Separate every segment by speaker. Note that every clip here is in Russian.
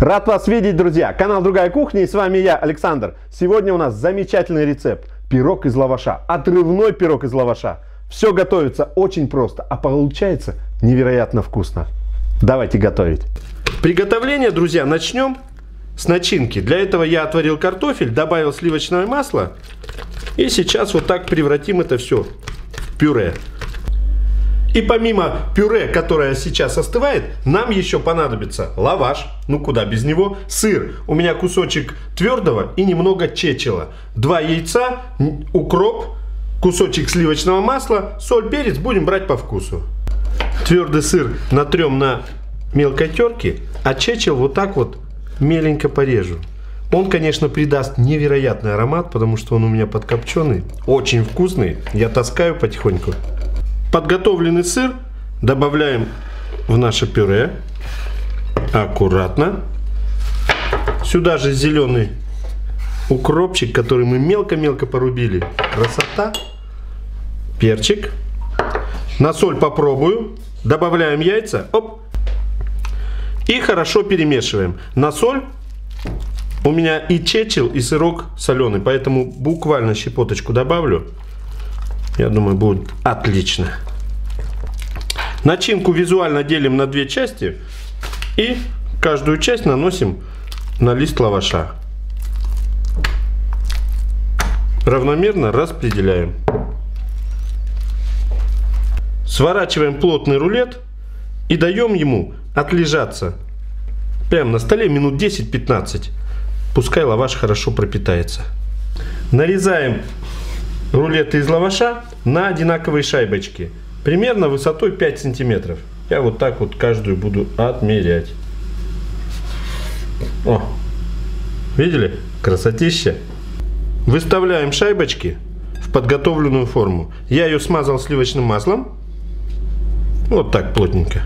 Speaker 1: Рад вас видеть, друзья! Канал Другая кухня и с вами я, Александр. Сегодня у нас замечательный рецепт. Пирог из лаваша. Отрывной пирог из лаваша. Все готовится очень просто, а получается невероятно вкусно. Давайте готовить. Приготовление, друзья, начнем с начинки. Для этого я отварил картофель, добавил сливочное масло. И сейчас вот так превратим это все в пюре. И помимо пюре, которое сейчас остывает, нам еще понадобится лаваш, ну куда без него, сыр, у меня кусочек твердого и немного чечила, два яйца, укроп, кусочек сливочного масла, соль, перец, будем брать по вкусу. Твердый сыр натрем на мелкой терке, а чечил вот так вот меленько порежу. Он, конечно, придаст невероятный аромат, потому что он у меня подкопченый, очень вкусный. Я таскаю потихоньку. Подготовленный сыр добавляем в наше пюре. Аккуратно. Сюда же зеленый укропчик, который мы мелко-мелко порубили. Красота. Перчик. На соль попробую. Добавляем яйца. Оп. И хорошо перемешиваем. На соль у меня и чечил, и сырок соленый. Поэтому буквально щепоточку добавлю. Я думаю, будет отлично. Начинку визуально делим на две части. И каждую часть наносим на лист лаваша. Равномерно распределяем. Сворачиваем плотный рулет и даем ему отлежаться. Прямо на столе минут 10-15. Пускай лаваш хорошо пропитается. Нарезаем рулеты из лаваша на одинаковые шайбочки. Примерно высотой 5 сантиметров. Я вот так вот каждую буду отмерять. О, видели? Красотища. Выставляем шайбочки в подготовленную форму. Я ее смазал сливочным маслом. Вот так плотненько.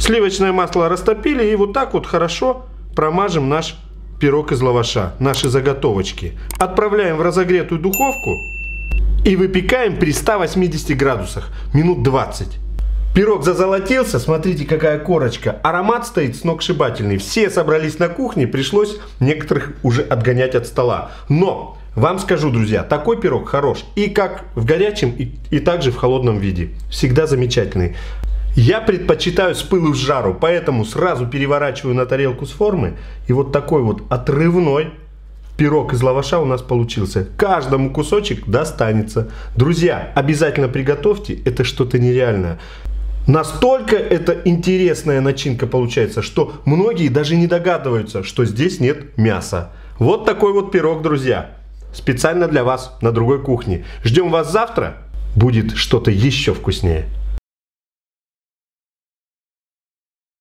Speaker 1: Сливочное масло растопили и вот так вот хорошо промажем наш пирог из лаваша, наши заготовочки. Отправляем в разогретую духовку и выпекаем при 180 градусах минут 20. Пирог зазолотился, смотрите какая корочка. Аромат стоит сногсшибательный. Все собрались на кухне, пришлось некоторых уже отгонять от стола. Но вам скажу, друзья, такой пирог хорош и как в горячем, и, и также в холодном виде. Всегда замечательный. Я предпочитаю с пылу в жару, поэтому сразу переворачиваю на тарелку с формы. И вот такой вот отрывной пирог из лаваша у нас получился. Каждому кусочек достанется. Друзья, обязательно приготовьте, это что-то нереальное. Настолько это интересная начинка получается, что многие даже не догадываются, что здесь нет мяса. Вот такой вот пирог, друзья. Специально для вас на другой кухне. Ждем вас завтра. Будет что-то еще вкуснее.